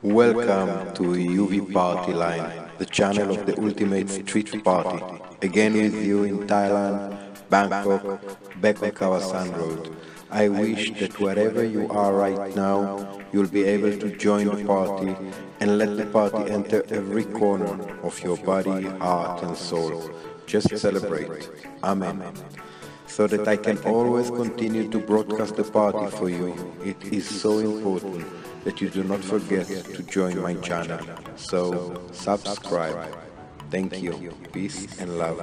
Welcome to UV Party Line, the channel of the ultimate street party. Again with you in Thailand, Bangkok, back on Khao San Road. I wish that wherever you are right now, you'll be able to join the party and let the party enter every corner of your body, heart and soul. Just celebrate. Amen. So that I can always continue to broadcast the party for you, it is so important that you do not forget to join my channel. So, subscribe. Thank you. Peace and love.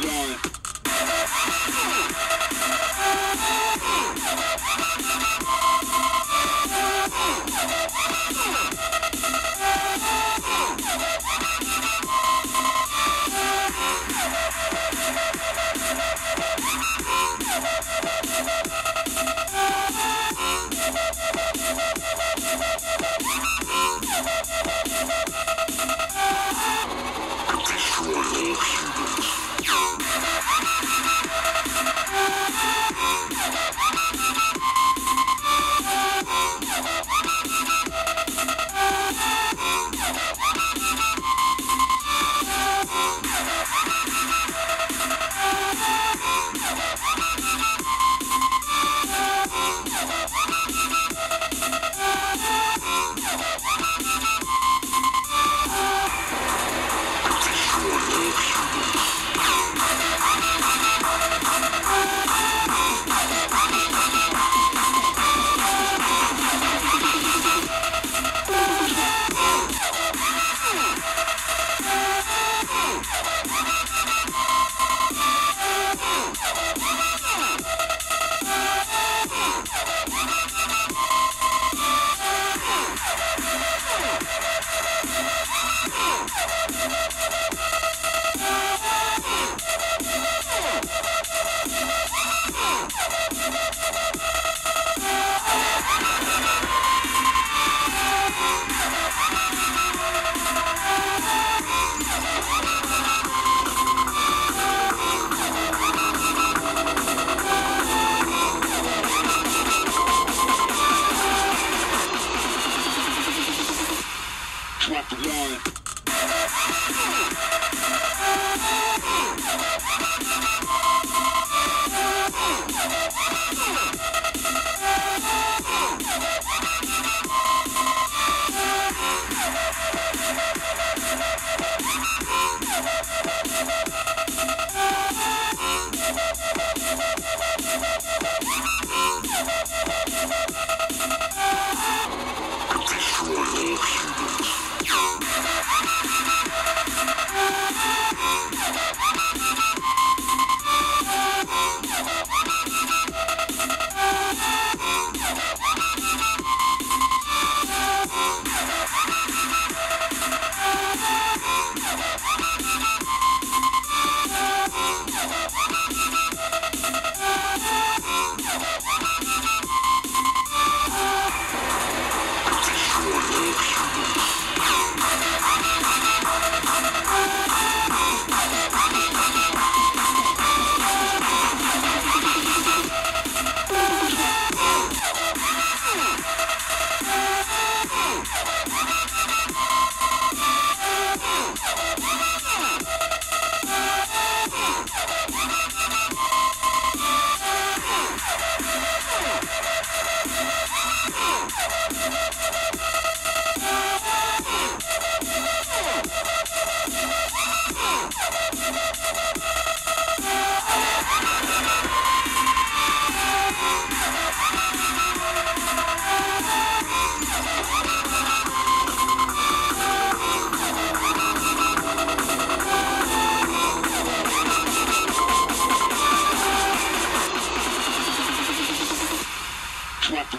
The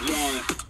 John.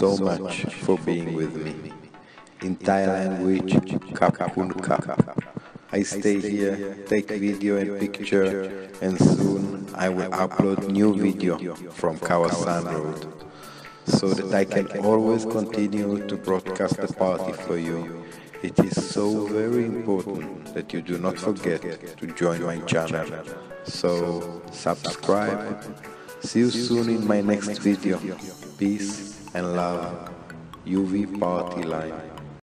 So much for being with me. In Thai language, Kap Kun Kap. I stay here, take video and picture, and soon I will upload new video from Khao San Road, so that I can always continue to broadcast the party for you. It is so very important that you do not forget to join my channel. So subscribe. See you soon in my next video. Peace and love. UV Party Line.